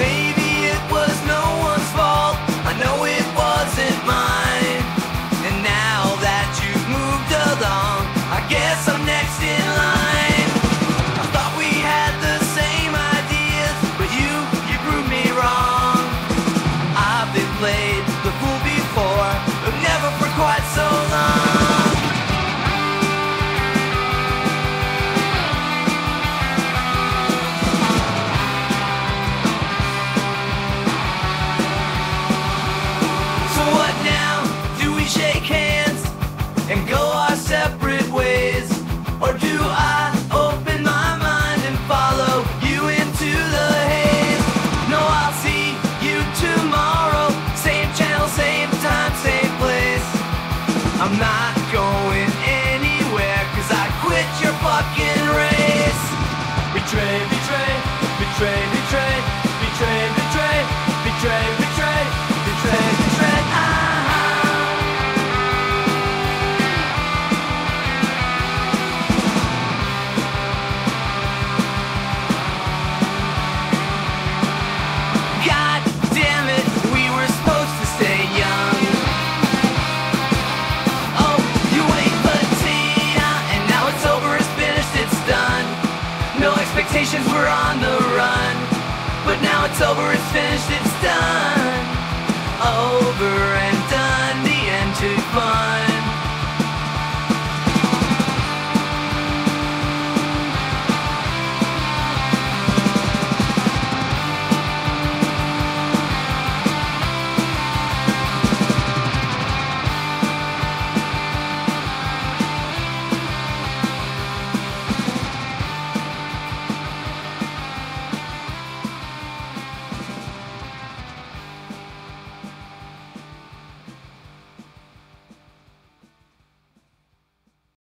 Maybe it was no one's fault. I know it wasn't mine. And now that you've moved along, I guess I'm next in line. I thought we had the same ideas, but you, you proved me wrong. I've been played I'm not expectations, we're on the run. But now it's over, it's finished, it's done. Over and done, the end took fun.